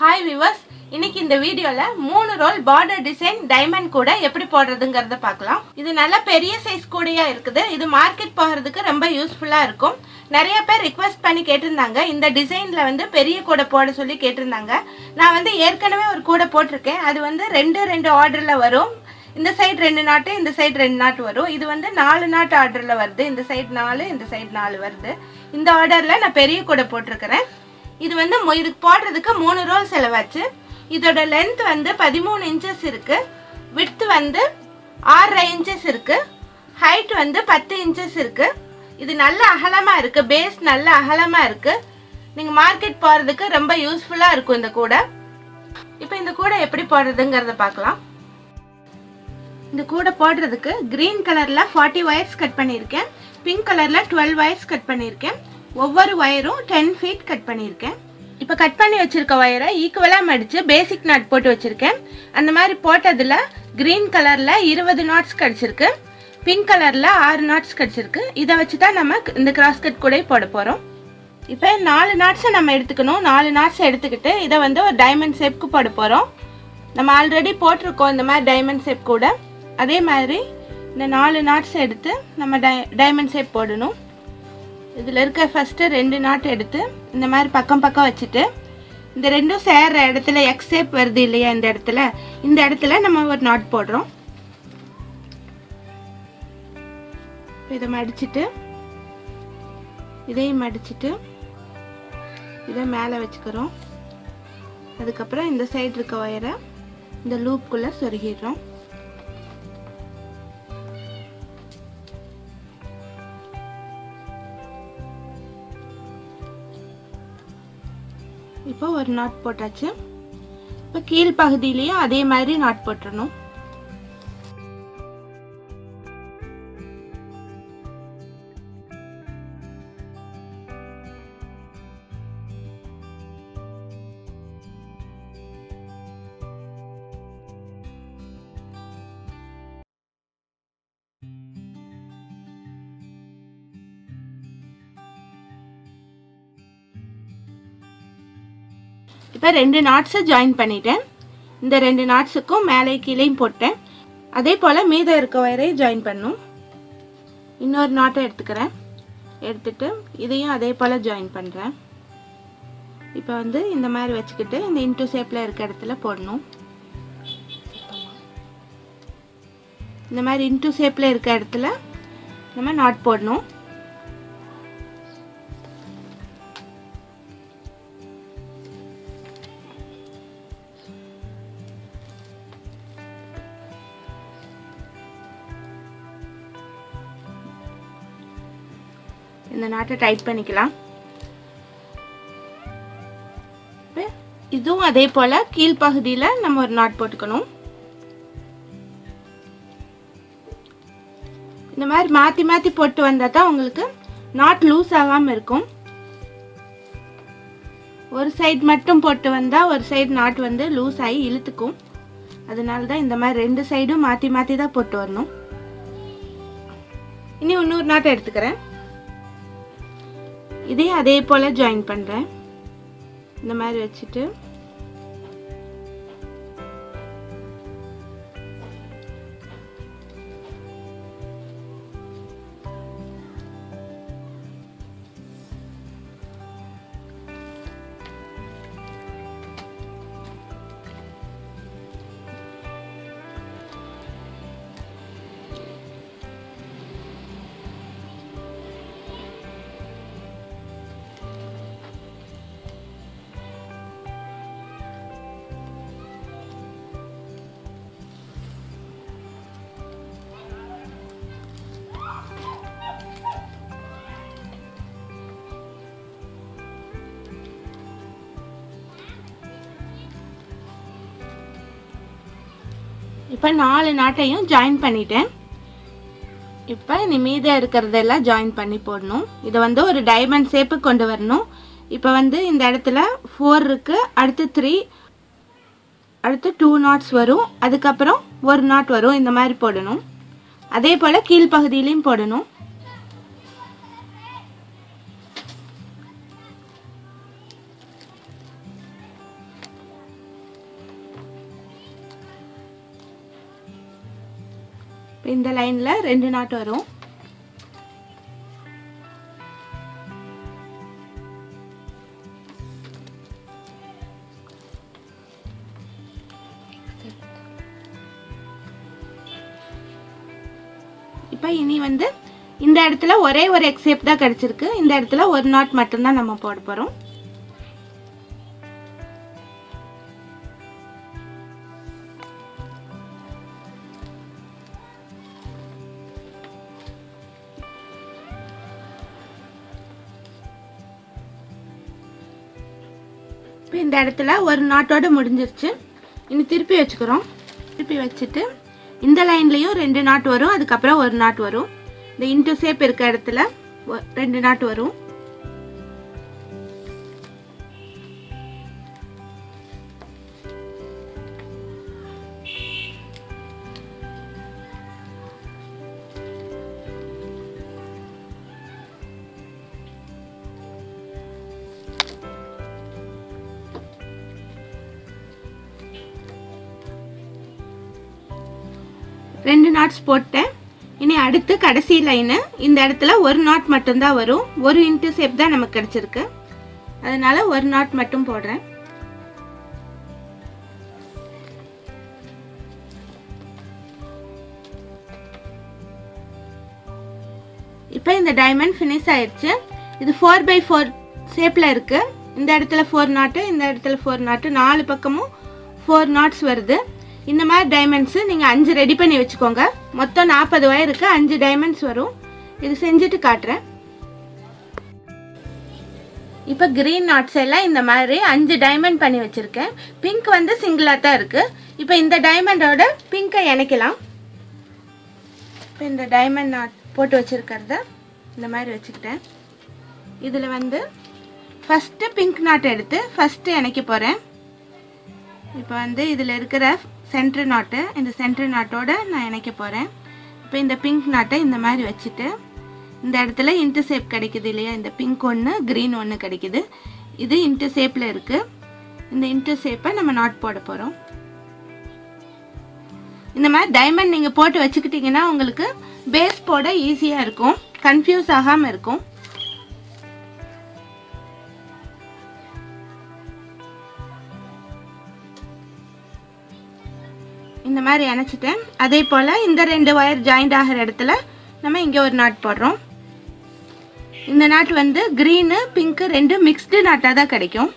Hi viewers இன்னைக்கு இந்த வீடியோல மூணு ரோல் பார்டர் டிசைன் டைமண்ட் கூட எப்படி போடுறதுங்கிறத பார்க்கலாம். இது நல்ல பெரிய சைஸ் கூடையா இருக்குது. இது மார்க்கெட் போகிறதுக்கு ரொம்ப யூஸ்ஃபுல்லா இருக்கும். நிறைய பேர் ரிக்வெஸ்ட் பண்ணி கேட்டிருந்தாங்க. இந்த டிசைன்ல வந்து பெரிய கூடை போட சொல்லி கேட்டிருந்தாங்க. நான் வந்து ஏற்கனவே ஒரு கூடை போட்டிருக்கேன். அது வந்து ரெண்டு ரெண்டு ஆர்டர்ல வரும். இந்த சைடு ரெண்டு நாட்டு இந்த சைடு ரெண்டு நாட்டு வரும். இது வந்து நாலு நாட்டு ஆர்டரில் வருது. இந்த சைடு நாலு இந்த சைடு நாலு வருது. இந்த ஆர்டரில் நான் பெரிய கூடை போட்டிருக்கிறேன். இது வந்து மு- இதுக்கு போடுறதுக்கு மூணு ரோல் செலவாச்சு. இதோட லென்த் வந்து பதிமூணு இன்ச்சஸ் இருக்குது விட்த் வந்து ஆறரை இன்ச்சஸ் இருக்குது ஹைட் வந்து பத்து இன்ச்சஸ் இருக்குது இது நல்ல அகலமாக இருக்குது பேஸ் நல்ல அகலமாக இருக்குது நீங்கள் மார்க்கெட் போகிறதுக்கு ரொம்ப யூஸ்ஃபுல்லாக இருக்கும் இந்த கூடை. இப்போ இந்த கூடை எப்படி போடுறதுங்கிறத பார்க்கலாம். இந்த கூடை போடுறதுக்கு கிரீன் கலரில் ஃபார்ட்டி ஒயர்ஸ் கட் பண்ணியிருக்கேன். பிங்க் கலரில் டுவெல் ஒயர்ஸ் கட் பண்ணியிருக்கேன். ஒவ்வொரு ஒயரும் டென் ஃபீட் கட் பண்ணியிருக்கேன். இப்போ கட் பண்ணி வச்சிருக்க ஒயரை ஈக்குவலாக மடித்து பேசிக் நாட் போட்டு வச்சுருக்கேன். அந்த மாதிரி போட்டதில் கிரீன் கலரில் இருபது நாட்ஸ் கிடச்சிருக்கு. பிங்க் கலரில் ஆறு நாட்ஸ் கிடச்சிருக்கு. இதை வச்சு தான் நம்ம இந்த கிராஸ் கட் கூட போட போகிறோம் இப்போ நாலு நாட்ஸை நம்ம எடுத்துக்கணும். நாலு நாட்ஸ் எடுத்துக்கிட்டு இதை வந்து ஒரு டைமண்ட் ஷேப்க்கு போட போகிறோம் நம்ம ஆல்ரெடி போட்டிருக்கோம் இந்த மாதிரி டைமண்ட் ஷேப் கூட. அதே மாதிரி இந்த நாலு நாட்ஸ் எடுத்து நம்ம டை டைமண்ட் ஷேப் போடணும். இதில் இருக்க ஃபஸ்ட்டு ரெண்டு நாட் எடுத்து இந்த மாதிரி பக்கம் பக்கம் வச்சுட்டு இந்த ரெண்டும் சேர்ற இடத்துல எக்ஸ் ஷேப் வருது இல்லையா இந்த இடத்துல இந்த இடத்துல நம்ம ஒரு நாட் போடுறோம். இதை மடிச்சுட்டு இதையும் மடிச்சுட்டு இதை மேலே வச்சுக்கிறோம். அதுக்கப்புறம் இந்த சைடு இருக்க ஒயரை இந்த லூப்புக்குள்ளே சொருகிடுறோம். இப்போ ஒரு நாட் போட்டாச்சு. இப்போ கீழ் பகுதியிலையும் அதே மாதிரி நாட் போட்டுடணும் இப்போ ரெண்டு நாட்ஸை ஜாயின் பண்ணிட்டேன். இந்த ரெண்டு நாட்ஸுக்கும் மேலே கீழேயும் போட்டேன். அதே போல் மீதம் இருக்க வயரையும் ஜாயின் பண்ணும். இன்னொரு நாட்டை எடுத்துக்கிறேன். எடுத்துட்டு இதையும் அதே போல் ஜாயின் பண்ணுறேன் இப்போ வந்து இந்த மாதிரி வச்சுக்கிட்டு இந்த இன்டூ ஷேப்பில் இருக்க இடத்துல போடணும். இந்த மாதிரி இன்டூ ஷேப்பில் இருக்க இடத்துல நம்ம நாட் போடணும். இந்த நாட்டை டைட் பண்ணிக்கலாம். இதுவும் அதே போல் கீழ்ப்பகுதியில் நம்ம ஒரு நாட் போட்டுக்கணும். இந்த மாதிரி மாற்றி மாற்றி போட்டு வந்தால் தான் உங்களுக்கு நாட் லூஸ் ஆகாமல் இருக்கும். ஒரு சைடு மட்டும் போட்டு வந்தால் ஒரு சைடு நாட் வந்து லூஸ் ஆகி இழுத்துக்கும். அதனால தான் இந்த மாதிரி ரெண்டு சைடும் மாற்றி மாற்றி தான் போட்டு வரணும். இனி இன்னொரு நாட்டை எடுத்துக்கிறேன். இதே அதே போல் ஜாயின் பண்ணுறேன் இந்த மாதிரி வச்சுட்டு இப்போ நாலு நாட்டையும் ஜாயின் பண்ணிட்டேன். இப்போ நீ மீதம் இருக்கிறதெல்லாம் ஜாயின் பண்ணி போடணும். இதை வந்து ஒரு டைமண்ட் ஷேப்பு கொண்டு வரணும். இப்போ வந்து இந்த இடத்துல ஃபோர் இருக்கு. அடுத்து த்ரீ அடுத்து டூ நாட்ஸ் வரும். அதுக்கப்புறம் ஒரு நாட் வரும். இந்த மாதிரி போடணும். அதே போல் கீழ்ப்பகுதியிலையும் போடணும். இந்த லைனில் ரெண்டு நாட் வரும். இப்போ இனி வந்து இந்த இடத்துல ஒரே ஒரு எக்ஸேப் தான் கிடச்சிருக்கு. இந்த இடத்துல ஒரு நாட் மட்டும்தான் நம்ம போட போகிறோம் இடத்துல ஒரு நாட்டோட முடிஞ்சிருச்சு. இனி திருப்பி வச்சுக்கிறோம். திருப்பி வச்சுட்டு இந்த லைன்லேயும் ரெண்டு நாட் வரும் அதுக்கப்புறம் ஒரு நாட் வரும். இந்த இன்ட்டு சேப் இருக்க இடத்துல ரெண்டு நாட் வரும். போட்டேன். இனி அடுத்து கடைசி லைனு இந்த இடத்துல ஒரு நாட் மட்டும்தான் வரும். ஒரு இன்ட்டு ஷேப் தான் நமக்கு கிடச்சிருக்கு. அதனால் ஒரு நாட் மட்டும் போடுறேன். இப்போ இந்த டைமண்ட் ஃபினிஷ் ஆயிடுச்சு இது ஃபோர் பை ஃபோர் ஷேப்பில் இருக்குது இந்த இடத்துல ஃபோர் நாட்டு இந்த இடத்துல ஃபோர் நாட்டு நாலு பக்கமும் ஃபோர் நாட்ஸ் வருது. இந்த மாதிரி டைமண்ட்ஸு நீங்கள் அஞ்சு ரெடி பண்ணி வச்சுக்கோங்க. மொத்தம் நாற்பது வயருக்கு அஞ்சு டைமண்ட்ஸ் வரும். இது செஞ்சுட்டு காட்டுறேன். இப்போ க்ரீன் நாட்ஸ் எல்லாம் இந்த மாதிரி அஞ்சு டைமண்ட் பண்ணி வச்சுருக்கேன். பிங்க் வந்து சிங்கிளாக தான் இருக்குது இப்போ இந்த டைமண்டோட பிங்கை இணைக்கலாம் இப்போ இந்த டைமண்ட் நாட் போட்டு வச்சுருக்கிறத இந்த மாதிரி வச்சுக்கிட்டேன். இதில் வந்து ஃபஸ்ட்டு பிங்க் நாட் எடுத்து ஃபஸ்ட்டு இணைக்க போகிறேன் இப்போ வந்து இதில் இருக்கிற சென்ட்ரு நாட்டு இந்த சென்ட்ரு நாட்டோட நான் இணைக்க போகிறேன் இப்போ இந்த பிங்க் நாட்டை இந்த மாதிரி வச்சுட்டு இந்த இடத்துல இன்டர்சேப் கிடைக்குது இல்லையா? இந்த பிங்க் ஒன்று க்ரீன் ஒன்று கிடைக்குது. இது இன்டர்சேப்பில் இருக்குது இந்த இன்டர்சேப்பை நம்ம நாட் போட போகிறோம் இந்த மாதிரி டைமண்ட் நீங்கள் போட்டு வச்சுக்கிட்டிங்கன்னா உங்களுக்கு பேஸ் போட ஈஸியாக இருக்கும். கன்ஃபியூஸ் ஆகாமல் இருக்கும். இந்த மாதிரி இணைச்சிட்டேன் அதே போல் இந்த ரெண்டு ஒயர் ஜாயிண்ட் ஆகிற இடத்துல நம்ம இங்கே ஒரு நாட் போடுறோம். இந்த நாட் வந்து க்ரீனு பிங்க்கு ரெண்டு மிக்ஸ்டு நாட்டாக தான் கிடைக்கும்.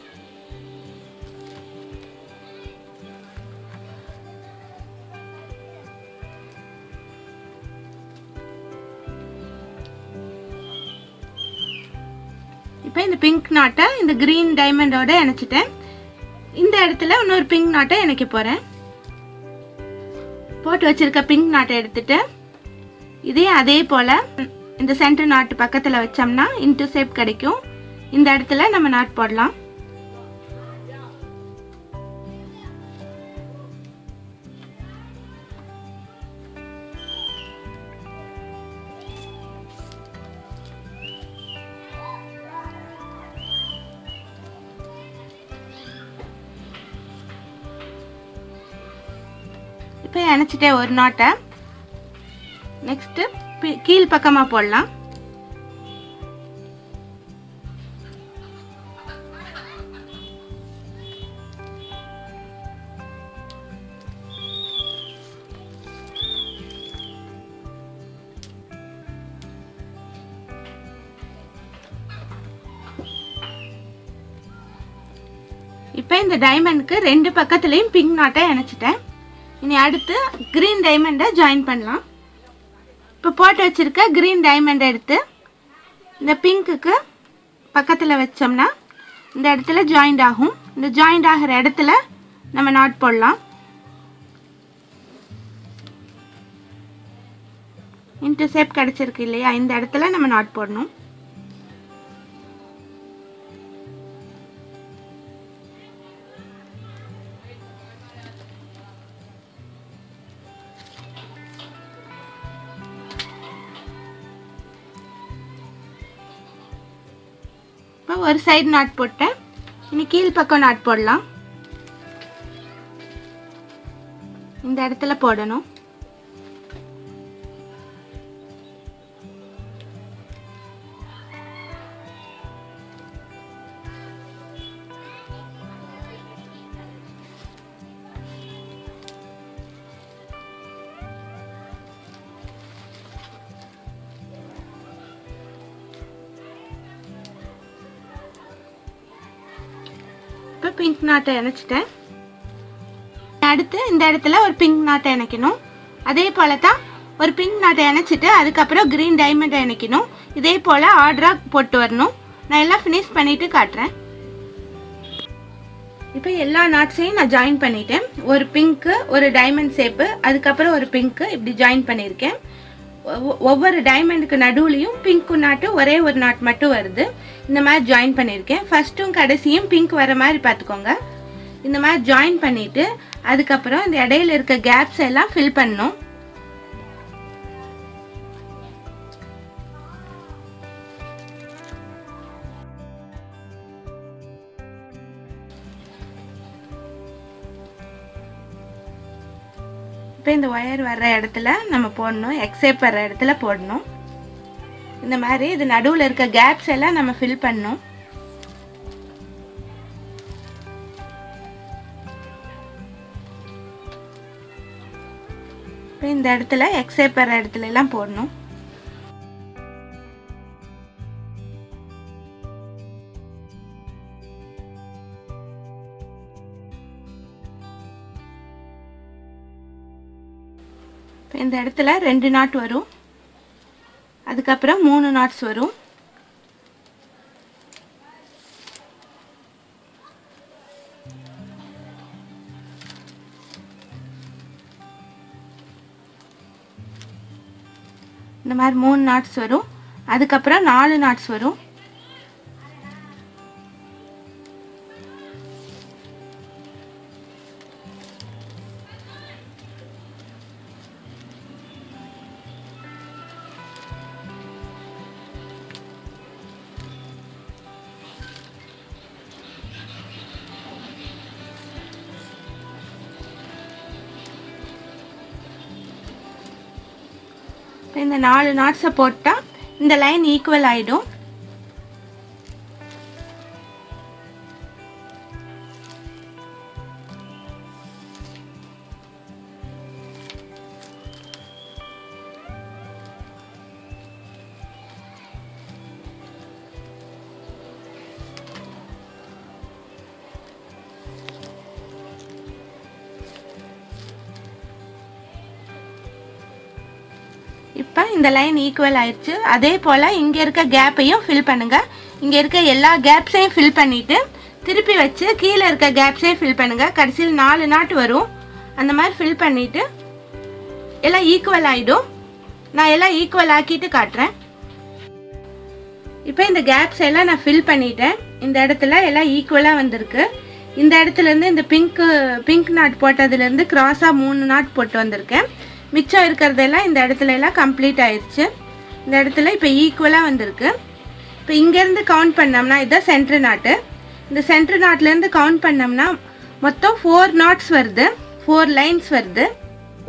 இப்போ இந்த பிங்க் நாட்டை இந்த க்ரீன் டைமண்டோட இணைச்சிட்டேன் இந்த இடத்துல இன்னொரு பிங்க் நாட்டை இணைக்க போகிறேன் போட்டு வச்சிருக்க பிங்க் நாட்டை எடுத்துட்டு இதே அதே போல் இந்த சென்டர் நாட்டு பக்கத்தில் வச்சோம்னா இன்ட்டு ஷேப் கிடைக்கும். இந்த இடத்துல நம்ம நாட் போடலாம். இப்போ இணைச்சிட்டேன் ஒரு நாட்டை. நெக்ஸ்ட்டு கீழ் பக்கமாக போடலாம். இப்போ இந்த டைமண்ட்க்கு ரெண்டு பக்கத்துலேயும் பிங்க் நாட்டை இணைச்சிட்டேன் இனி அடுத்து க்ரீன் டைமண்டை ஜாயின் பண்ணலாம். இப்போ போட்டு வச்சுருக்க க்ரீன் டைமண்டை எடுத்து இந்த பிங்க்குக்கு பக்கத்தில் வச்சோம்னா இந்த இடத்துல ஜாயிண்ட் ஆகும். இந்த ஜாயிண்ட் ஆகிற இடத்துல நம்ம நாட் போடலாம். இன்ட்டு கிடச்சிருக்கு இல்லையா? இந்த இடத்துல நம்ம நாட் போடணும். ஒரு சைடு நாட் போட்டேன். இனி கீழ் பக்கம் நாட் போடலாம். இந்த இடத்துல போடணும். நாட்டை இணைச்சிட்டேன் அடுத்து இந்த இடத்துல ஒரு பிங்க் நாட்டை இணைக்கணும் அதே போல தான் ஒரு பிங்க் நாட்டை இணைச்சிட்டு அதுக்கப்புறம் க்ரீன் டைமண்டை இணைக்கணும் இதே போல் ஆர்டராக போட்டு வரணும். நான் எல்லாம் ஃபினிஷ் பண்ணிவிட்டு காட்டுறேன். இப்போ எல்லா நாட்ஸையும் நான் ஜாயின் பண்ணிட்டேன். ஒரு பிங்க்கு ஒரு டைமண்ட் ஷேப்பு அதுக்கப்புறம் ஒரு பிங்க்கு இப்படி ஜாயின் பண்ணியிருக்கேன். ஒவ்வொரு டைமண்டுக்கு நடுவுலையும் பிங்க்கு நாட்டு ஒரே ஒரு நாட் மட்டும் வருது. இந்த மாதிரி ஜாயின் பண்ணியிருக்கேன். ஃபர்ஸ்ட்டும் கடைசியும் பிங்க் வர மாதிரி பார்த்துக்கோங்க. இந்த மாதிரி ஜாயின் பண்ணிவிட்டு அதுக்கப்புறம் இந்த இடையில இருக்க கேப்ஸ் எல்லாம் ஃபில் பண்ணணும். இப்போ இந்த ஒயர் வர்ற இடத்துல நம்ம போடணும் எக்ஸேப் வர்ற இடத்துல போடணும். இந்த மாதிரி இது நடுவில் இருக்க கேப்ஸ் எல்லாம் நம்ம ஃபில் பண்ணணும். இப்போ இந்த இடத்துல எக்ஸேப் வர்ற இடத்துல எல்லாம் போடணும். இப்போ இந்த இடத்துல ரெண்டு நாட் வரும். அதுக்கப்புறம் மூணு நாட்ஸ் வரும். இந்த மாதிரி மூணு நாட்ஸ் வரும். அதுக்கப்புறம் நாலு நாட்ஸ் வரும். நாலு நாட்ஸை போட்டால் இந்த லைன் ஈக்குவல் ஆகிடும் இப்போ இந்த லைன் ஈக்குவல் ஆயிடுச்சு. அதே போல் இங்கே இருக்க கேப்பையும் ஃபில் பண்ணுங்கள் இங்கே இருக்க எல்லா கேப்ஸையும் ஃபில் பண்ணிவிட்டு திருப்பி வச்சு கீழே இருக்க கேப்ஸையும் ஃபில் பண்ணுங்கள் கடைசியில் நாலு நாட்டு வரும். அந்த மாதிரி ஃபில் பண்ணிவிட்டு எல்லாம் ஈக்குவல் ஆகிடும் நான் எல்லாம் ஈக்குவல் ஆக்கிட்டு காட்டுறேன். இப்போ இந்த கேப்ஸ் எல்லாம் நான் ஃபில் பண்ணிட்டேன். இந்த இடத்துல எல்லாம் ஈக்குவலாக வந்திருக்கு. இந்த இடத்துலேருந்து இந்த பிங்க்கு பிங்க் நாட் போட்டதுலேருந்து கிராஸாக மூணு நாட் போட்டு வந்திருக்கேன். மிச்சம் இருக்கிறதெல்லாம் இந்த இடத்துல எல்லாம் கம்ப்ளீட் ஆயிடுச்சு இந்த இடத்துல இப்போ ஈக்குவலாக வந்திருக்கு. இப்போ இங்கேருந்து கவுண்ட் பண்ணோம்னா இதுதான் சென்ட்ரு நாட்டு. இந்த சென்ட்ரு நாட்லேருந்து கவுண்ட் பண்ணோம்னா மொத்தம் ஃபோர் நாட்ஸ் வருது. ஃபோர் லைன்ஸ் வருது.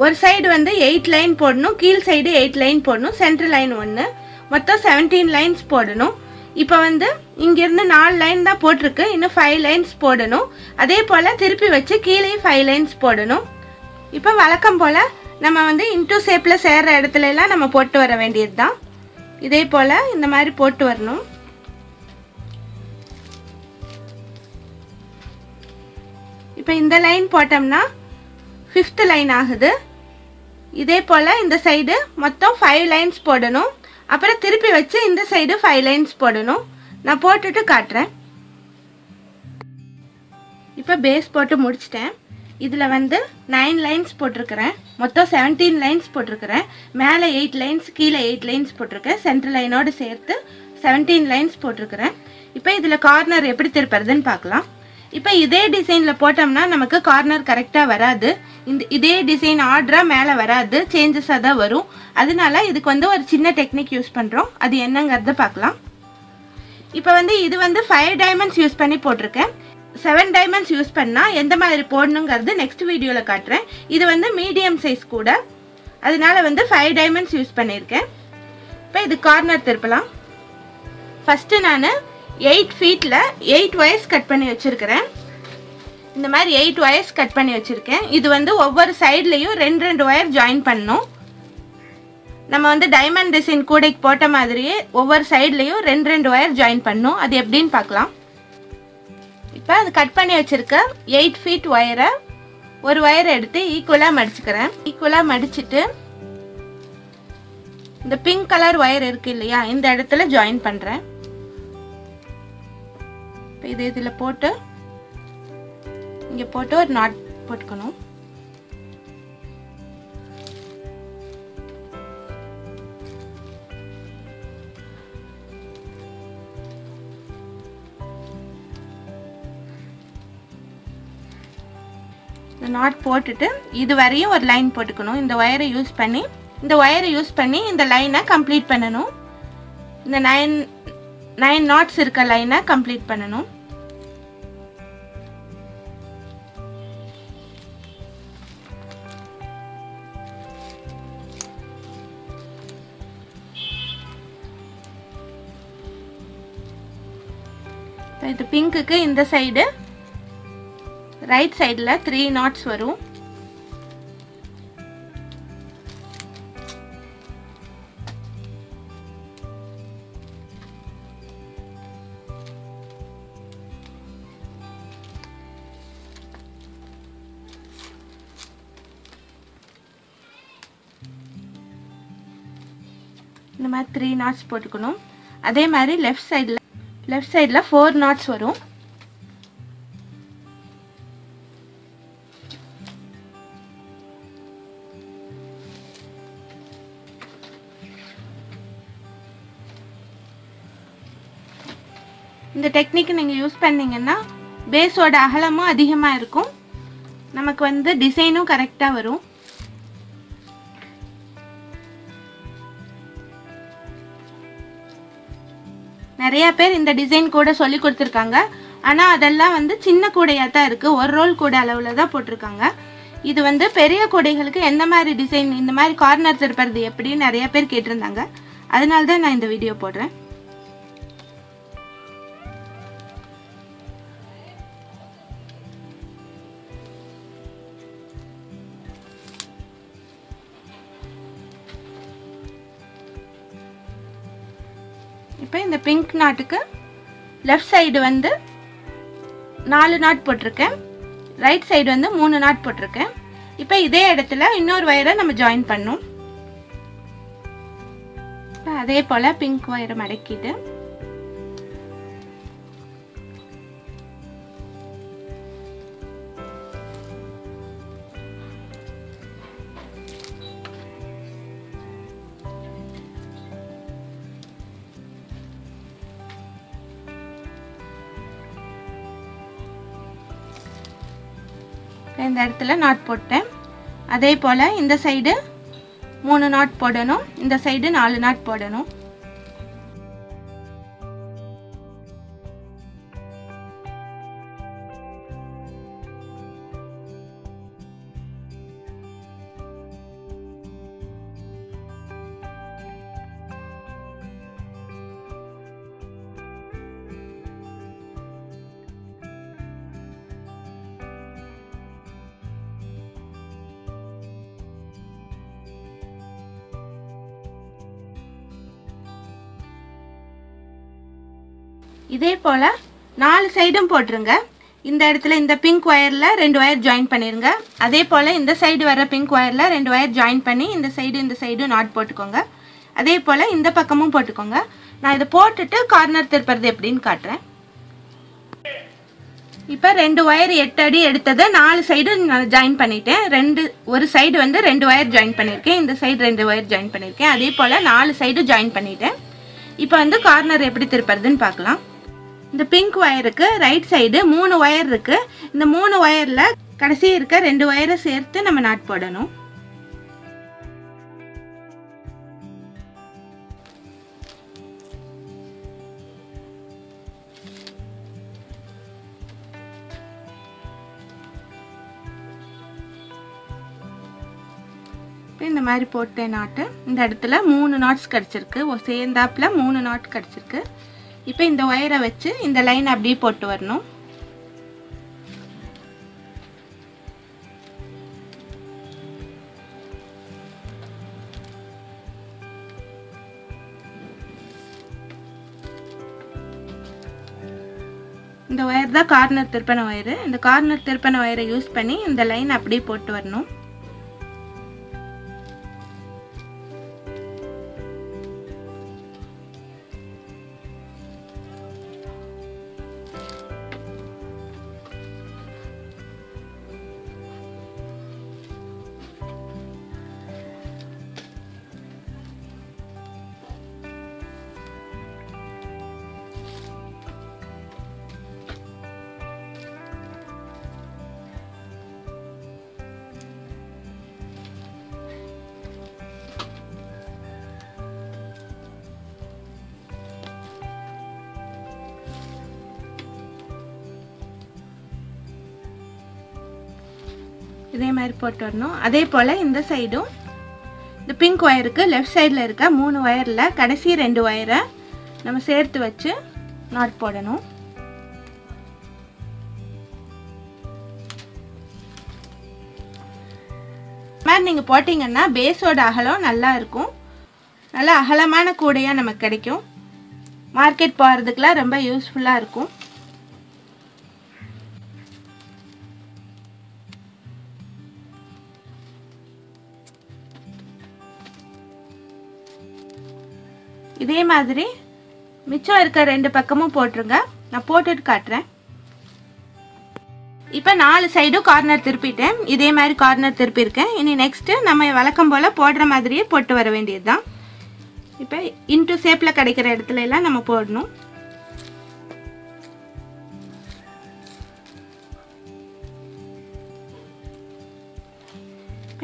ஒரு சைடு வந்து எயிட் லைன் போடணும். கீழ் சைடு எயிட் லைன் போடணும். சென்ட்ரு லைன் ஒன்று மொத்தம் செவன்டீன் லைன்ஸ் போடணும். இப்போ வந்து இங்கேருந்து நாலு லைன் தான் போட்டிருக்கு. இன்னும் ஃபைவ் லைன்ஸ் போடணும். அதே போல் திருப்பி வச்சு கீழே ஃபைவ் லைன்ஸ் போடணும். இப்போ வழக்கம் போல் நம்ம வந்து இன்டூ ஷேப்பில் சேர்கிற இடத்துலலாம் நம்ம போட்டு வர வேண்டியது தான் இதே போல் இந்த மாதிரி போட்டு வரணும். இப்போ இந்த லைன் போட்டோம்னா ஃபிஃப்த் லைன் ஆகுது. இதே போல் இந்த சைடு மொத்தம் ஃபைவ் லைன்ஸ் போடணும். அப்புறம் திருப்பி வச்சு இந்த சைடு ஃபைவ் லைன்ஸ் போடணும். நான் போட்டுட்டு காட்டுறேன். இப்போ பேஸ் போட்டு முடிச்சிட்டேன். இதில் வந்து நைன் லைன்ஸ் போட்டிருக்கிறேன். மொத்தம் செவன்டீன் லைன்ஸ் போட்டிருக்கிறேன். மேலே எயிட் லைன்ஸ் கீழே எயிட் லைன்ஸ் போட்டிருக்கேன். சென்ட்ரல் லைனோடு சேர்த்து செவன்டீன் லைன்ஸ் போட்டிருக்கிறேன். இப்போ இதில் கார்னர் எப்படி திருப்புறதுன்னு பார்க்கலாம். இப்போ இதே டிசைனில் போட்டோம்னா நமக்கு கார்னர் கரெக்டாக வராது. இந்த இதே டிசைன் ஆர்டராக மேலே வராது. சேஞ்சஸாக தான் வரும். அதனால இதுக்கு வந்து ஒரு சின்ன டெக்னிக் யூஸ் பண்ணுறோம் அது என்னங்கிறத பார்க்கலாம். இப்போ வந்து இது வந்து ஃபைவ் டைமண்ட்ஸ் யூஸ் பண்ணி போட்டிருக்கேன். செவன் டைமண்ட்ஸ் யூஸ் பண்ணால் எந்த மாதிரி போடணுங்கிறது நெக்ஸ்ட் வீடியோவில் காட்டுறேன். இது வந்து மீடியம் சைஸ் கூட. அதனால வந்து ஃபைவ் டைமண்ட்ஸ் யூஸ் பண்ணியிருக்கேன். இப்போ இது கார்னர் திருப்பலாம். ஃபஸ்ட்டு நான் எயிட் ஃபீட்டில் எயிட் ஒயர்ஸ் கட் பண்ணி வச்சுருக்கிறேன். இந்த மாதிரி எயிட் ஒயர்ஸ் கட் பண்ணி வச்சுருக்கேன். இது வந்து ஒவ்வொரு சைட்லேயும் ரெண்டு ரெண்டு ஒயர் ஜாயின் பண்ணணும் நம்ம வந்து டைமண்ட் டிசைன் கூடைக்கு போட்ட மாதிரியே ஒவ்வொரு சைட்லேயும் ரெண்டு ரெண்டு ஒயர் ஜாயின் பண்ணணும் அது எப்படின்னு பார்க்கலாம். இப்போ அது கட் பண்ணி வச்சுருக்க எயிட் ஃபீட் ஒயரை ஒரு ஒயரை எடுத்து ஈக்குவலாக மடிச்சுக்கிறேன். ஈக்குவலாக மடிச்சுட்டு இந்த பிங்க் கலர் ஒயர் இருக்கு இல்லையா இந்த இடத்துல ஜாயின் பண்ணுறேன் இப்போ இது இதில் போட்டு இங்கே போட்டு ஒரு நாட் போட்டுக்கணும். இந்த நாட் போட்டுட்டு இது வரையும் ஒரு லைன் போட்டுக்கணும். இந்த ஒயரை யூஸ் பண்ணி இந்த ஒயரை யூஸ் பண்ணி இந்த லைனை கம்ப்ளீட் பண்ணணும். இந்த நைன் நைன் நாட்ஸ் இருக்க லைனை கம்ப்ளீட் பண்ணணும். இது பிங்க்குக்கு இந்த சைடு ரைட் சைடில் த்ரீ நாட்ஸ் வரும். இந்த மாதிரி த்ரீ நாட்ஸ் போட்டுக்கணும். அதே மாதிரி லெஃப்ட் சைடில் லெஃப்ட் சைடில் ஃபோர் நாட்ஸ் வரும். டெக்னிக் நீங்கள் யூஸ் பண்ணிங்கன்னா பேஸோட அகலமும் அதிகமாக இருக்கும். நமக்கு வந்து டிசைனும் கரெக்டாக வரும். நிறைய பேர் இந்த டிசைன் கூட சொல்லி கொடுத்துருக்காங்க. ஆனால் அதெல்லாம் வந்து சின்ன கூடையாக தான் இருக்குது ஒரு ரோல் கூட அளவில் தான் போட்டிருக்காங்க. இது வந்து பெரிய கூடைகளுக்கு எந்த மாதிரி டிசைன் இந்த மாதிரி கார்னர் திருப்பறது எப்படின்னு நிறைய பேர் கேட்டிருந்தாங்க. அதனால தான் நான் இந்த வீடியோ போடுறேன். பிங்க் நாட்டுக்கு லெஃப்ட் சைடு வந்து நாலு நாட் போட்டிருக்கேன். ரைட் சைடு வந்து மூணு நாட் போட்டிருக்கேன். இப்போ இதே இடத்துல இன்னொரு ஒயரை நம்ம ஜாயின் பண்ணும். அதே போல் பிங்க் ஒயரை மடக்கிட்டு இந்த இடத்துல நாட் போட்டேன். அதே போல் இந்த சைடு மூணு நாட் போடணும். இந்த சைடு நாலு நாட் போடணும். போல் நாலு சைடும் போட்டுருங்க. இந்த இடத்துல இந்த பிங்க் ஒயரில் ரெண்டு ஒயர் ஜாயின் பண்ணிடுங்க அதே போல் இந்த சைடு வர பிங்க் ஒயரில் ரெண்டு ஒயர் ஜாயின் பண்ணி இந்த சைடு இந்த சைடும் நாட் போட்டுக்கோங்க. அதே போல் இந்த பக்கமும் போட்டுக்கோங்க. நான் இதை போட்டுட்டு கார்னர் திருப்புறது எப்படின்னு காட்டுறேன். இப்போ ரெண்டு ஒயர் எட்டு அடி எடுத்ததை நாலு சைடு நான் ஜாயின் பண்ணிட்டேன். ரெண்டு ஒரு சைடு வந்து ரெண்டு ஒயர் ஜாயின் பண்ணியிருக்கேன் இந்த சைடு ரெண்டு ஒயர் ஜாயின் பண்ணியிருக்கேன் அதே போல் நாலு சைடு ஜாயின் பண்ணிட்டேன். இப்போ வந்து கார்னர் எப்படி திருப்புறதுன்னு பார்க்கலாம். இந்த பிங்க் ஒயருக்கு ரைட் சைடு மூணு ஒயர் இருக்கு. இந்த மூணு ஒயரில் கடைசி இருக்க ரெண்டு ஒயரை சேர்த்து நம்ம நாட் போடணும். இந்த மாதிரி போட்டேன் நாட்டு இந்த இடத்துல மூணு நாட்ஸ் கிடச்சிருக்கு. சேர்ந்தாப்புல மூணு நாட் கிடச்சிருக்கு. இப்போ இந்த ஒயரை வச்சு இந்த லைன் அப்படியே போட்டு வரணும். இந்த ஒயர் தான் கார்னர் திருப்பன ஒயரு. இந்த கார்னர் திருப்பன ஒயரை யூஸ் பண்ணி இந்த லைன் அப்படியே போட்டு வரணும். இதே மாதிரி போட்டு வரணும் அதே போல் இந்த சைடும் இந்த பிங்க் ஒயருக்கு லெஃப்ட் சைடில் இருக்க மூணு ஒயரில் கடைசி ரெண்டு ஒயரை நம்ம சேர்த்து வச்சு நாட் போடணும். மாதிரி நீங்கள் போட்டிங்கன்னா பேஸோட அகலம் நல்லா இருக்கும். நல்லா அகலமான கூடையாக நமக்கு கிடைக்கும். மார்க்கெட் போகிறதுக்கெலாம் ரொம்ப யூஸ்ஃபுல்லாக இருக்கும். இதே மாதிரி மிச்சம் இருக்க ரெண்டு பக்கமும் போட்டுருங்க. நான் போட்டுட்டு காட்டுறேன். இப்போ நாலு சைடும் கார்னர் திருப்பிட்டேன். இதே மாதிரி கார்னர் திருப்பியிருக்கேன். இனி நெக்ஸ்ட்டு நம்ம வழக்கம் போல் போடுற மாதிரியே போட்டு வர வேண்டியது தான் இப்போ இன்ட்டு ஷேப்பில் கிடைக்கிற இடத்துல எல்லாம் நம்ம போடணும்.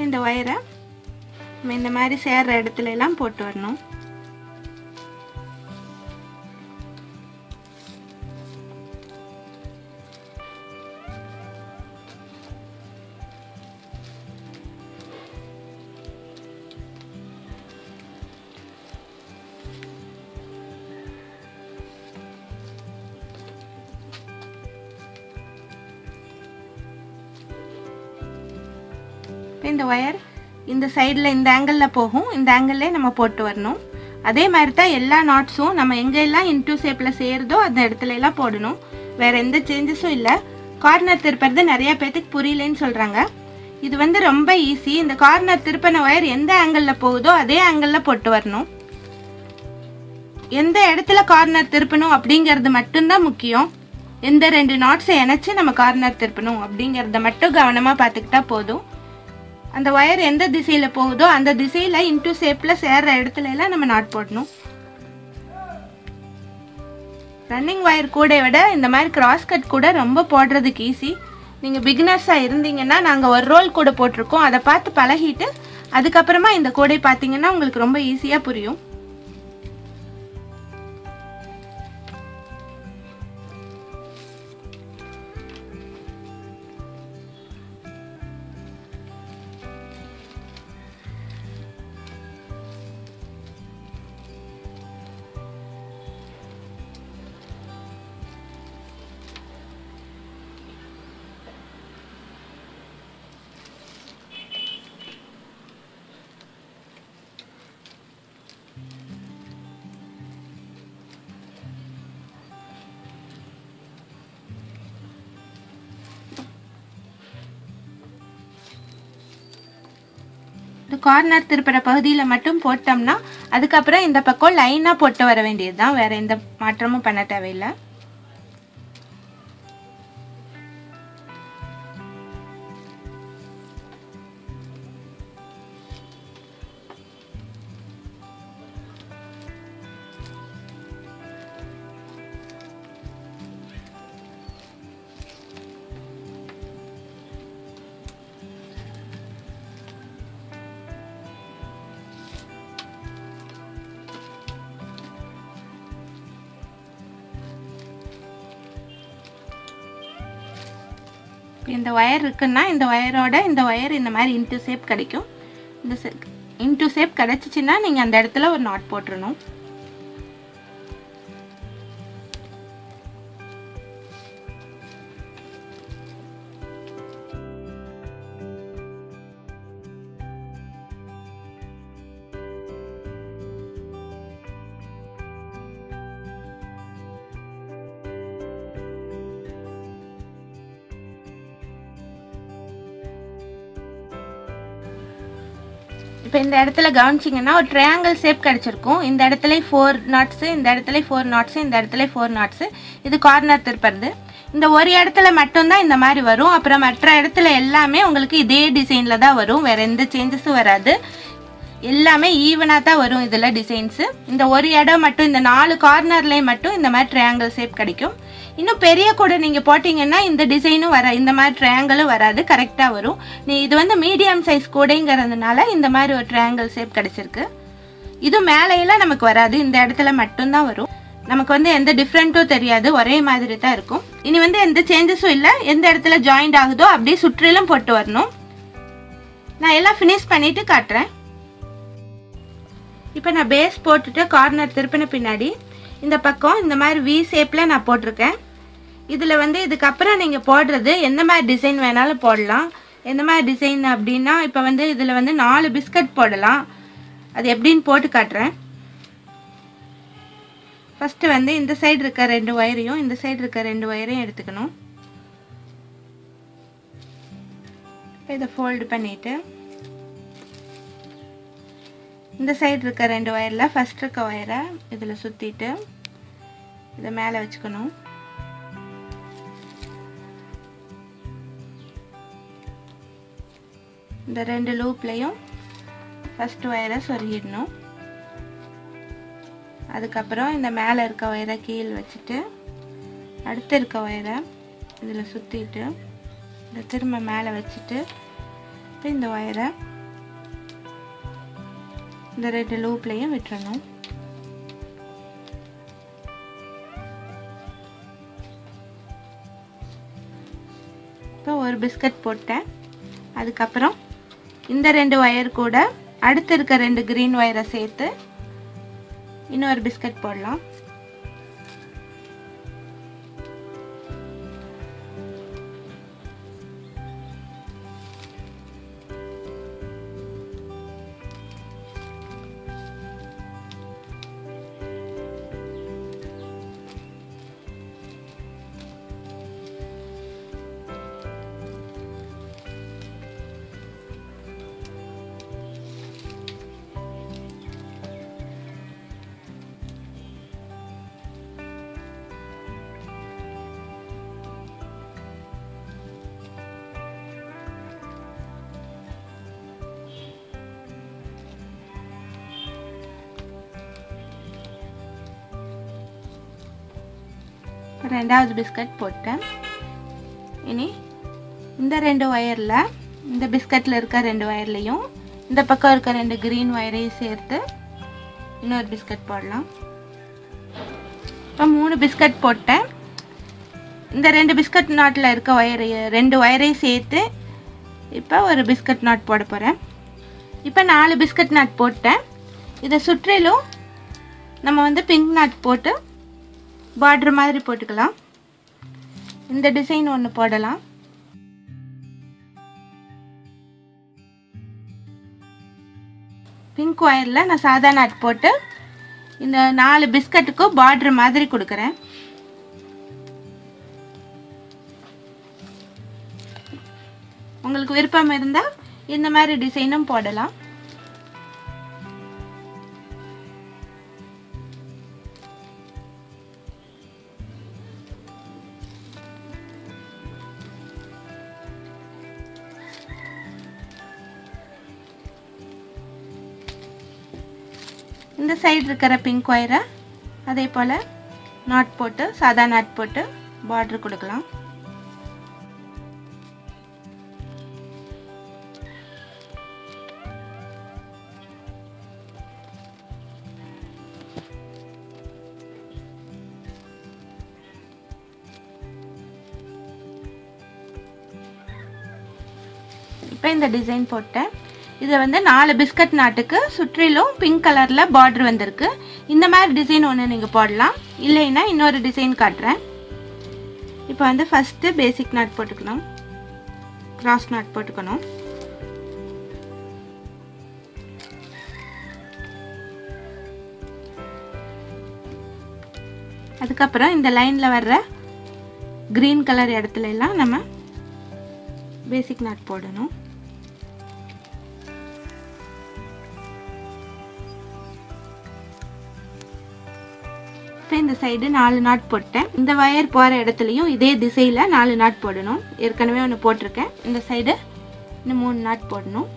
இந்த ஒயரை நம்ம இந்த மாதிரி சேர்ற இடத்துல எல்லாம் போட்டு வரணும். இந்த சைடில் இந்த ஆங்கிளில் போகும். இந்த ஆங்கிள்லே நம்ம போட்டு வரணும். அதே மாதிரி தான் எல்லா நாட்ஸும் நம்ம எங்கெல்லாம் இன்டூ ஷேப்பில் சேருதோ அந்த இடத்துல எல்லாம் போடணும். வேறு எந்த சேஞ்சஸும் இல்லை. கார்னர் திருப்புறது நிறைய பேர்த்துக்கு புரியலன்னு சொல்கிறாங்க இது வந்து ரொம்ப ஈஸி இந்த கார்னர் திருப்பின ஒயர் எந்த ஆங்கிளில் போகுதோ அதே ஆங்கிளில் போட்டு வரணும். எந்த இடத்துல கார்னர் திருப்பணும் அப்படிங்கிறது மட்டும்தான் முக்கியம். எந்த ரெண்டு நாட்ஸை இணைச்சி நம்ம கார்னர் திருப்பணும் அப்படிங்கிறத மட்டும் கவனமாக பார்த்துக்கிட்டா போதும். அந்த ஒயர் எந்த திசையில் போகுதோ அந்த திசையில் இன்டூ ஷேப்பில் சேர்ற இடத்துல எல்லாம் நம்ம நாட் போடணும். ரன்னிங் ஒயர் கூட விட இந்த மாதிரி கிராஸ் கட் கூட ரொம்ப போடுறதுக்கு ஈஸி நீங்கள் பிகினர்ஸாக இருந்தீங்கன்னா நாங்கள் ஒரு ரோல் கூட போட்டிருக்கோம். அதை பார்த்து பழகிட்டு அதுக்கப்புறமா இந்த கூடை பார்த்தீங்கன்னா உங்களுக்கு ரொம்ப ஈஸியாக புரியும். கார்னர் திருப்புற பகுதியில் மட்டும் போட்டோம்னா அதுக்கப்புறம் இந்த பக்கம் லைனாக போட்டு வர வேண்டியது தான் வேறு எந்த மாற்றமும் பண்ண தேவையில்லை. இந்த ஒயர் இருக்குன்னா இந்த ஒயரோட இந்த ஒயர் இந்த மாதிரி இன்ட்டு ஷேப் கிடைக்கும். இந்த இன்ட்டு ஷேப் கிடச்சிச்சின்னா நீங்கள் அந்த இடத்துல ஒரு நாட் போட்டுடணும் இந்த இடத்துல கவனிச்சிங்கன்னா ஒரு ட்ரையாங்கிள் ஷேப் கிடச்சிருக்கும். இந்த இடத்துல ஃபோர் நாட்ஸு இந்த இடத்துல ஃபோர் நாட்ஸு இந்த இடத்துல ஃபோர் நாட்ஸு இது கார்னர் திருப்புறது. இந்த ஒரு இடத்துல மட்டும்தான் இந்த மாதிரி வரும். அப்புறம் மற்ற இடத்துல எல்லாமே உங்களுக்கு இதே டிசைனில் தான் வரும். வேறு எந்த சேஞ்சஸும் வராது. எல்லாமே ஈவனாக தான் வரும் இதில் டிசைன்ஸு இந்த ஒரு இடம் மட்டும் இந்த நாலு கார்னர்லேயும் மட்டும் இந்த மாதிரி ட்ரையாங்கிள் ஷேப் கிடைக்கும். இன்னும் பெரிய கூட நீங்கள் போட்டிங்கன்னா இந்த டிசைனும் வர இந்த மாதிரி ட்ரையாங்கிளும் வராது கரெக்டாக வரும். நீ இது வந்து மீடியம் சைஸ் கூடைங்கிறதுனால இந்த மாதிரி ஒரு ட்ரையாங்கிள் ஷேப் கிடச்சிருக்கு. இது மேலையெல்லாம் நமக்கு வராது இந்த இடத்துல மட்டும்தான் வரும். நமக்கு வந்து எந்த டிஃப்ரெண்ட்டும் தெரியாது ஒரே மாதிரி தான் இருக்கும். இனி வந்து எந்த சேஞ்சஸும் இல்லை எந்த இடத்துல ஜாயிண்ட் ஆகுதோ அப்படியே சுற்றிலும் போட்டு வரணும். நான் எல்லாம் ஃபினிஷ் பண்ணிவிட்டு காட்டுறேன். இப்போ நான் பேஸ் போட்டுட்டு கார்னர் திருப்பின பின்னாடி இந்த பக்கம் இந்த மாதிரி வி ஷேப்பில் நான் போட்டிருக்கேன். இதில் வந்து இதுக்கப்புறம் நீங்கள் போடுறது எந்த மாதிரி டிசைன் வேணாலும் போடலாம். எந்த மாதிரி டிசைன் அப்படின்னா இப்போ வந்து இதில் வந்து நாலு பிஸ்கட் போடலாம். அது எப்படின்னு போட்டு காட்டுறேன். ஃபஸ்ட்டு வந்து இந்த சைடு இருக்க ரெண்டு ஒயரையும் இந்த சைடு இருக்க ரெண்டு ஒயரையும் எடுத்துக்கணும். இதை ஃபோல்டு பண்ணிவிட்டு இந்த சைடு இருக்க ரெண்டு ஒயரில் ஃபஸ்ட் இருக்க ஒயரை இதில் சுற்றிட்டு இதை மேலே வச்சுக்கணும். இந்த ரெண்டு லூப்லேயும் ஃபஸ்ட் ஒயரை சொருகிடணும். அதுக்கப்புறம் இந்த மேலே இருக்க ஒயரை கீழ் வச்சுட்டு அடுத்து இருக்க ஒயரை இதில் சுற்றிட்டு இதை திரும்ப மேலே வச்சுட்டு இப்போ இந்த ஒயரை இந்த ரெண்டு லூப்லேயும் விட்டுறணும். இப்போ ஒரு பிஸ்கட் போட்டேன். அதுக்கப்புறம் இந்த ரெண்டு ஒயர் கூட அடுத்து இருக்க ரெண்டு க்ரீன் ஒயரை சேர்த்து இன்னொரு பிஸ்கட் போடலாம். ரெண்டாவது பிஸ்கட் போட்டேன். இனி இந்த ரெண்டு ஒயரில் இந்த பிஸ்கட்டில் இருக்க ரெண்டு ஒயர்லேயும் இந்த பக்கம் இருக்க ரெண்டு க்ரீன் ஒயரையும் சேர்த்து இன்னொரு பிஸ்கட் போடலாம். இப்போ மூணு பிஸ்கட் போட்டேன். இந்த ரெண்டு பிஸ்கட் நாட்டில் இருக்க ஒயரை ரெண்டு ஒயரையும் சேர்த்து இப்போ ஒரு பிஸ்கட் நாட் போட போகிறேன் இப்போ நாலு பிஸ்கட் நாட் போட்டேன். இதை சுற்றிலும் நம்ம வந்து பிங்க் நாட் போட்டு பார்டர் மாதிரி போட்டுக்கலாம். இந்த டிசைன் ஒன்று போடலாம். பிங்க் ஒயரில் நான் சாதா நாட் போட்டு இந்த நாலு பிஸ்கட்டுக்கும் பார்டர் மாதிரி கொடுக்குறேன். உங்களுக்கு விருப்பம் இருந்தால் இந்த மாதிரி டிசைனும் போடலாம். இந்த சைடு இருக்கிற பிங்க் ஒயரை அதே போல் நாட் போட்டு சாதா நாட் போட்டு பார்டர் கொடுக்கலாம். இப்போ இந்த டிசைன் போட்டேன். இதை வந்து நாலு பிஸ்கட் நாட்டுக்கு சுற்றிலும் பிங்க் கலரில் பார்டர் வந்திருக்கு. இந்த மாதிரி டிசைன் ஒன்று நீங்கள் போடலாம். இல்லைன்னா இன்னொரு டிசைன் காட்டுறேன். இப்போ வந்து ஃபஸ்ட்டு பேசிக் நாட் போட்டுக்கணும். கிராஸ் நாட் போட்டுக்கணும். அதுக்கப்புறம் இந்த லைனில் வர்ற க்ரீன் கலர் இடத்துல எல்லாம் நம்ம பேசிக் நாட் போடணும். இப்போ இந்த சைடு நாலு நாட் போட்டேன். இந்த வயர் போகிற இடத்துலையும் இதே திசையில் நாலு நாட் போடணும். ஏற்கனவே ஒன்று போட்டிருக்கேன். இந்த சைடு இன்னும் மூணு நாட் போடணும்.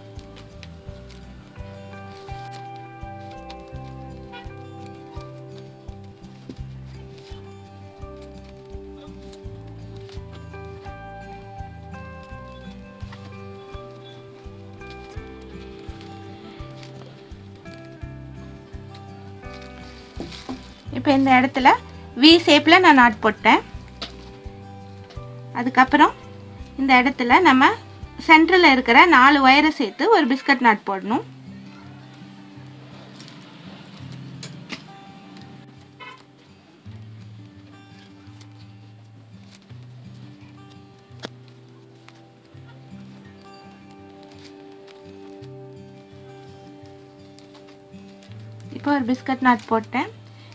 இந்த இடத்துல வி ஷேப்பில் நான் நாட் போட்டேன். அதுக்கப்புறம் இந்த இடத்துல நம்ம சென்டரில் இருக்கிற நாலு ஒயரை சேர்த்து ஒரு பிஸ்கட் நாட் போடணும். இப்போ ஒரு பிஸ்கட் நாட் போட்டேன்.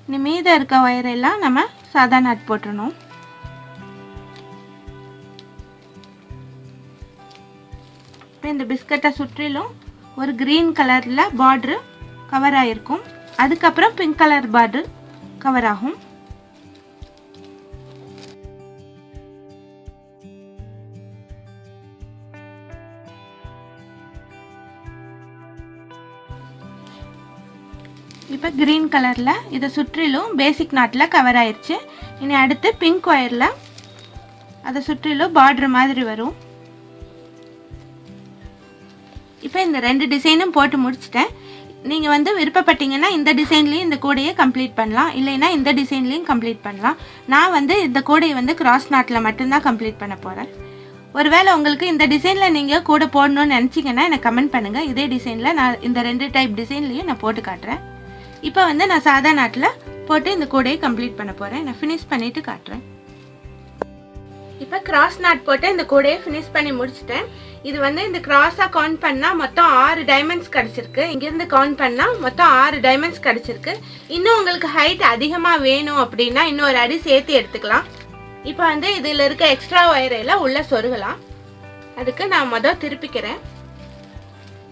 இனி மீதம் இருக்க ஒயரெல்லாம் நம்ம சாதா நட் போட்டுடணும் இப்போ இந்த பிஸ்கட்டை சுற்றிலும் ஒரு க்ரீன் கலரில் பார்ட்ரு கவர் ஆகிருக்கும் அதுக்கப்புறம் பிங்க் கலர் பார்ட்ரு கவர் ஆகும். இப்போ க்ரீன் கலரில் இதை சுற்றிலும் பேசிக் நாட்டில் கவர் ஆயிடுச்சு இனி அடுத்து பிங்க் ஒயரில் அதை சுற்றிலும் பார்டர் மாதிரி வரும். இப்போ இந்த ரெண்டு டிசைனும் போட்டு முடிச்சிட்டேன். நீங்கள் வந்து விருப்பப்பட்டீங்கன்னா இந்த டிசைன்லேயும் இந்த கூடையை கம்ப்ளீட் பண்ணலாம். இல்லைன்னா இந்த டிசைன்லேயும் கம்ப்ளீட் பண்ணலாம். நான் வந்து இந்த கூடையை வந்து கிராஸ் நாட்டில் மட்டும்தான் கம்ப்ளீட் பண்ண போகிறேன் ஒருவேளை உங்களுக்கு இந்த டிசைனில் நீங்கள் கூட போடணும்னு நினச்சிங்கன்னா எனக்கு கமெண்ட் பண்ணுங்கள் இதே டிசைனில் நான் இந்த ரெண்டு டைப் டிசைன்லேயும் நான் போட்டு காட்டுறேன். இப்போ வந்து நான் சாதா நாட்டில் போட்டு இந்த கூடையை கம்ப்ளீட் பண்ண போகிறேன் நான் ஃபினிஷ் பண்ணிவிட்டு காட்டுறேன். இப்போ கிராஸ் நாட் போட்டு இந்த கூடையை ஃபினிஷ் பண்ணி முடிச்சிட்டேன். இது வந்து இந்த கிராஸாக கவுண்ட் பண்ணால் மொத்தம் ஆறு டைமண்ட்ஸ் கிடச்சிருக்கு. இங்கேருந்து கவுண்ட் பண்ணால் மொத்தம் ஆறு டைமண்ட்ஸ் கிடச்சிருக்கு. இன்னும் உங்களுக்கு ஹைட் அதிகமாக வேணும் அப்படின்னா இன்னும் ஒரு அடி சேர்த்து எடுத்துக்கலாம். இப்போ வந்து இதில் இருக்க எக்ஸ்ட்ரா ஒயரையெல்லாம் உள்ளே சொருகலாம். அதுக்கு நான் மொதல் திருப்பிக்கிறேன்.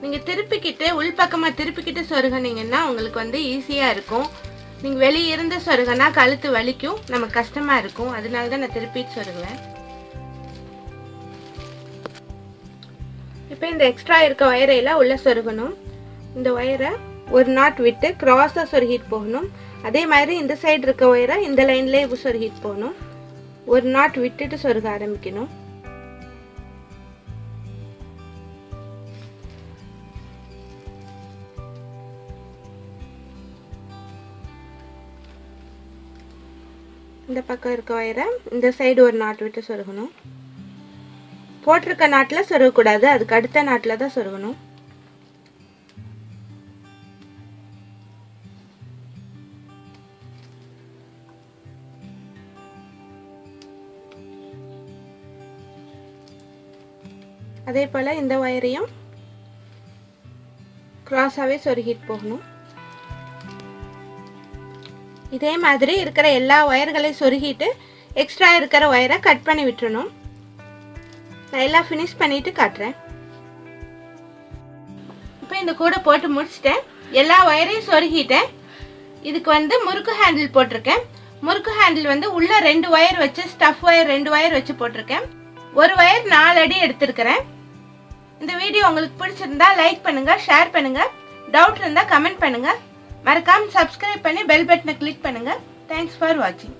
நீங்கள் திருப்பிக்கிட்டு உள்பக்கமாக திருப்பிக்கிட்டு சொருகினீங்கன்னா உங்களுக்கு வந்து ஈஸியாக இருக்கும். நீங்கள் வெளியே இருந்து சொருகனா கழுத்து வலிக்கும். நமக்கு கஷ்டமாக இருக்கும். அதனால தான் நான் திருப்பிட்டு சொருகுவேன். இப்போ இந்த எக்ஸ்ட்ரா இருக்க ஒயரையெல்லாம் உள்ளே சொருகணும். இந்த ஒயரை ஒரு நாட் விட்டு கிராஸாக சொருகிட்டு போகணும். அதே மாதிரி இந்த சைடு இருக்க ஒயரை இந்த லைன்லேயே சொருகிட்டு போகணும். ஒரு நாட் விட்டுட்டு சொருக ஆரம்பிக்கணும். இந்த பக்கம் இருக்க ஒயரை இந்த சைடு ஒரு நாட் விட்டு சொருகணும். போட்டிருக்க நாட்டில் சொருகக்கூடாது அதுக்கு அடுத்த நாட்டில் தான் சொருகணும். அதே போல் இந்த ஒயரையும் கிராஸாகவே சொருகிட்டு போகணும். இதே மாதிரி இருக்கிற எல்லா ஒயர்களையும் சொருகிட்டு எக்ஸ்ட்ரா இருக்கிற ஒயரை கட் பண்ணி விட்டுறணும். நான் எல்லாம் ஃபினிஷ் பண்ணிட்டு காட்டுறேன். இப்போ இந்த கூடை போட்டு முடிச்சிட்டேன். எல்லா ஒயரையும் சொருகிட்டேன். இதுக்கு வந்து முறுக்கு ஹேண்டில் போட்டிருக்கேன். முறுக்கு ஹேண்டில் வந்து உள்ள ரெண்டு ஒயர் வச்சு ஸ்டஃப் ஒயர் ரெண்டு ஒயர் வச்சு போட்டிருக்கேன். ஒரு ஒயர் நாலு அடி எடுத்திருக்கிறேன். இந்த வீடியோ உங்களுக்கு பிடிச்சிருந்தா லைக் பண்ணுங்க ஷேர் பண்ணுங்க. டவுட் இருந்தால் கமெண்ட் பண்ணுங்க. மறக்காம சப்ஸ்கிரைப் பண்ணி பெல் பட்டனை கிளிக் பண்ணுங்கள் தேங்க்ஸ் ஃபார் வாட்சிங்